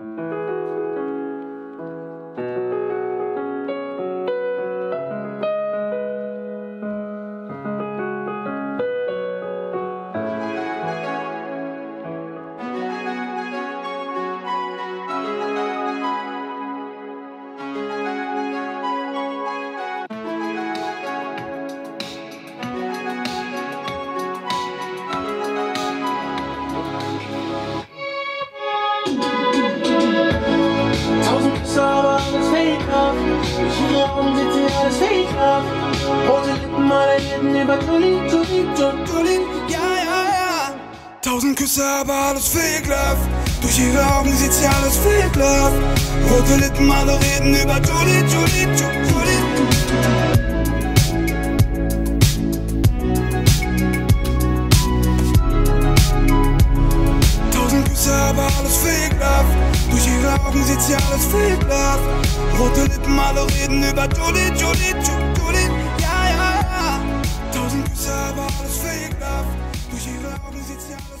Tausend love. Rote Lippen, alle reden über Jolie, Jolie, Jolie. Ja, ja, ja. Tausend Küsse, aber alles Fake Love. Durch ihre Augen sieht sie alles Fake Love. Rote Lippen, alle reden über Julie, Julie, Augen sieht sie alles Filter. Rote Lippen, alle reden über Julie, Julie, Julie, ja, ja, ja. Tausend Küsse, aber alles Fake Love. Durch ihre Augen sieht sie alles